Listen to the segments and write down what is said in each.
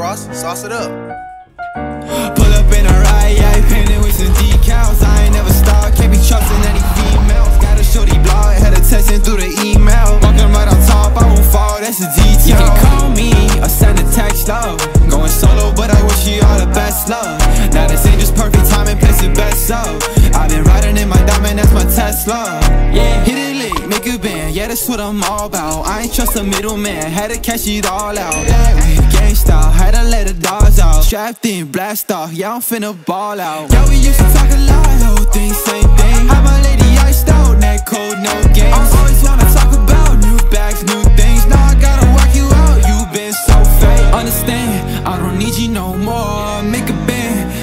Ross, sauce it up. Pull up in a ride, yeah, painted with some decals. I ain't never stop, can't be trusting any females. Got a shorty blog, had her texting through the email. Walking right on top, I won't fall, that's a detail. You can call me or send a text, love. Going solo, but I wish you all the best, love. Now this ain't just perfect timing, place it best up. I've been riding in my diamond, that's my Tesla. Yeah, hit it lick, make a yeah, that's what I'm all about. I ain't trust a middleman, had to cash it all out. Yeah, gang style, had to let the dogs out. Strapped in, blast off, yeah, I'm finna ball out. Yeah, we used to talk a lot, whole thing, same thing. Had my lady iced out, neck cold, no games. I always wanna talk about new bags, new things. Now I gotta work you out, you been so fake. Understand, I don't need you no more. Make a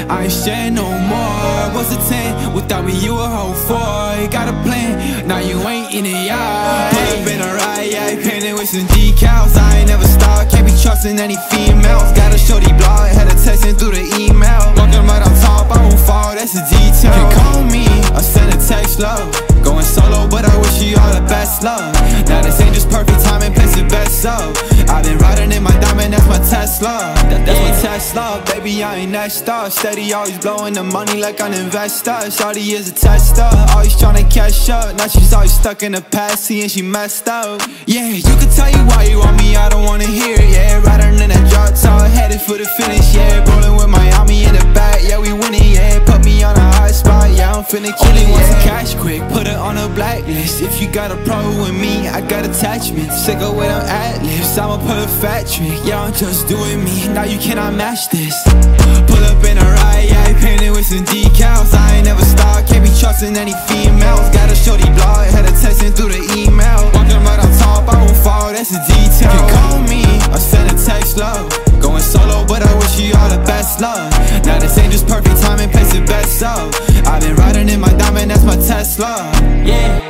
I ain't sharing no more. What's a 10? Without me, you a whole four. Got a plan, now you ain't in the yard. Pull up in a ride, yeah, painted with some decals. I ain't never stop, can't be trusting any females. Got a shorty blog, had her texting through the email. Walking right on top, I won't fall, that's a detail. You call me I send a text, love. Going solo, but I wish you all the best, love. Now this ain't just perfect timing, place it best up. Tesla. That, that's my Tesla, baby, I ain't next up. Steady, always blowing the money like an investor. Shawty is a tester, always tryna catch up. Now she's always stuck in the past, seeing she messed up. Yeah, you can tell you why you want me, I don't wanna hear it. Yeah, riding in that drop top, headed for the finish. Yeah, rolling I'm kill Only. Only yeah. cash quick, put it on a blacklist. If you got a problem with me, I got attachments. Sick of with them ad libs, I'ma pull a perfect trick. Yeah, I'm just doing me, now you cannot match this. Pull up in a ride, yeah, painted with some decals. I ain't never stop, can't be trusting any females. Got a shorty blog, had her texting through the email. Walking right on top, I won't fall, that's a detail. You call me or send a text, love. Going solo, but I wish you all the best, love. Now this ain't just perfect timing, place it best up. Been riding in my diamond, that's my Tesla. Yeah.